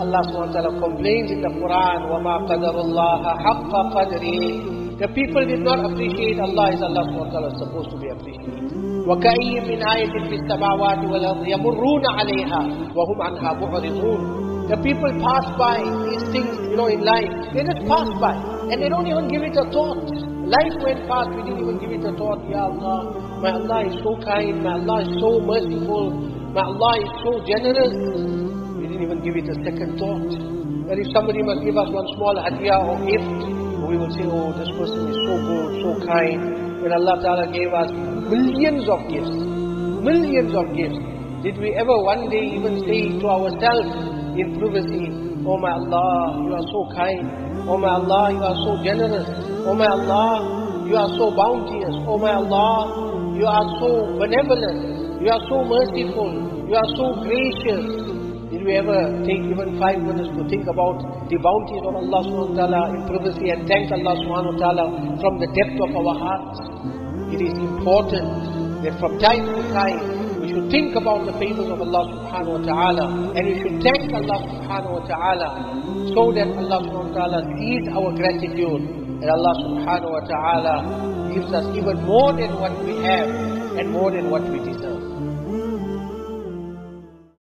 Allah subhanahu wa ta'ala complains in the Quran, وَمَا قَدَرُ اللَّهَ حَقَّ قَدْرِهِ The people did not appreciate Allah as Allah subhanahu wa ta'ala is supposed to be appreciated. وَكَأَيٍّ مِّنْ آيَةٍ فِي السَّمَاوَاتِ وَالْأَرْضِ يَمُرُّونَ عَلَيْهَا وَهُمْ عَنْهَا مُعْرِضُونَ The people pass by these things, you know, in life. They just pass by. And they don't even give it a thought. Life went past, we didn't even give it a thought. Ya Allah, my Allah is so kind, my Allah is so merciful, my Allah is so generous. Didn't even give it a second thought. But if somebody must give us one small hadiyah or gift, we will say, oh, this person is so good, so kind. When Allah Ta'ala gave us millions of gifts, millions of gifts, did we ever one day even say to ourselves in privacy, Oh my Allah, you are so kind. Oh my Allah, you are so generous. Oh my Allah, you are so bounteous. Oh my Allah, you are so benevolent. You are so merciful. You are so gracious. Did we ever take even five minutes to think about the bounties of Allah subhanahu wa ta'ala in privacy and thank Allah subhanahu wa ta'ala from the depth of our hearts? It is important that from time to time we should think about the favors of Allah subhanahu wa ta'ala and we should thank Allah subhanahu wa ta'ala so that Allah subhanahu wa ta'ala sees our gratitude and Allah subhanahu wa ta'ala gives us even more than what we have and more than what we deserve.